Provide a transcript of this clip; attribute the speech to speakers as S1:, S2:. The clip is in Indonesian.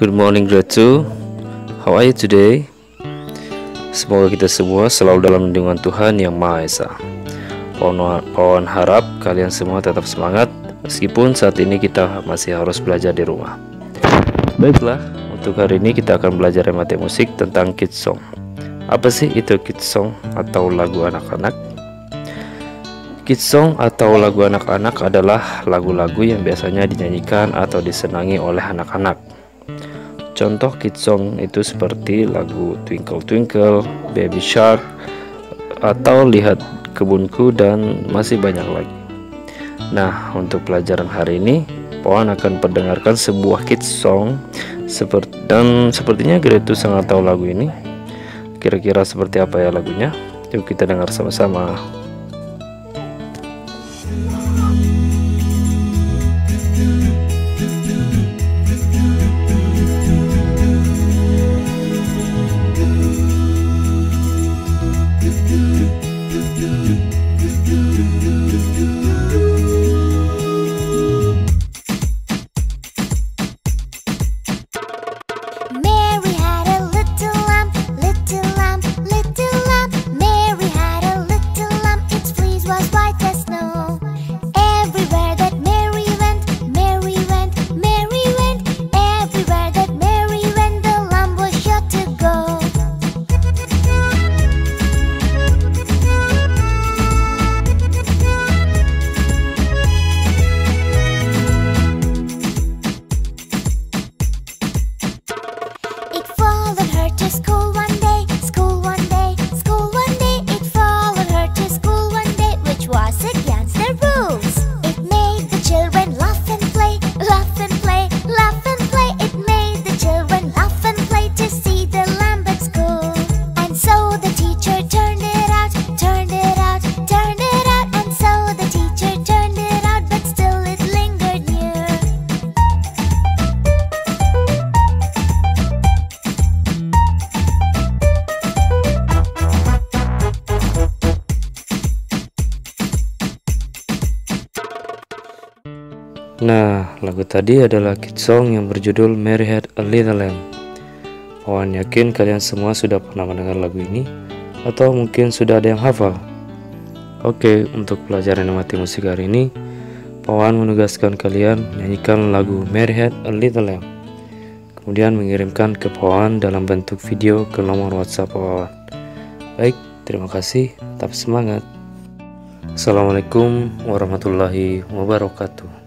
S1: Good morning grade 2 How are you today? Semoga kita semua selalu dalam lindungan Tuhan Yang Maha Esa. Pawan harap kalian semua tetap semangat Meskipun saat ini kita masih harus belajar di rumah. Baiklah, untuk hari ini kita akan belajar remate musik tentang kids song. Apa sih itu kids song atau lagu anak-anak? Kids song atau lagu anak-anak adalah lagu-lagu yang biasanya dinyanyikan atau disenangi oleh anak-anak Contoh kids song itu seperti lagu Twinkle Twinkle, Baby Shark, atau Lihat Kebunku dan masih banyak lagi. Nah, untuk pelajaran hari ini, Poan akan mendengarkan sebuah kids song seperti dan sepertinya grade itu sangat tahu lagu ini. Kira-kira seperti apa ya lagunya? Yuk kita dengar sama-sama. Nah, lagu tadi adalah kid song yang berjudul Mary Had a Little Lamb. Pawan yakin kalian semua sudah pernah mendengar lagu ini atau mungkin sudah ada yang hafal. Oke, untuk pelajaran mati musik hari ini, Pawan menugaskan kalian menyanyikan lagu Mary Had a Little Lamb. Kemudian mengirimkan ke Pawan dalam bentuk video ke nomor WhatsApp Pawan. Baik, terima kasih. Tetap semangat. Assalamualaikum warahmatullahi wabarakatuh.